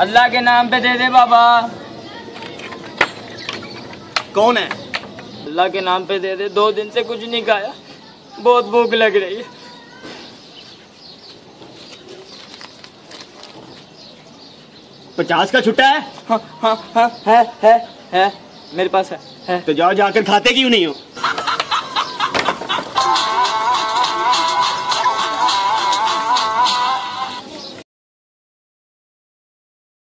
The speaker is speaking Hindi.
अल्लाह के नाम पे दे दे बाबा। कौन है? अल्लाह के नाम पे दे दे दो दिन से कुछ नहीं खाया। बहुत भूख लग रही है। पचास का छुट्टा है? हाँ हाँ हाँ है है है मेरे पास है है। तो जाओ जाकर खाते क्यों नहीं हो?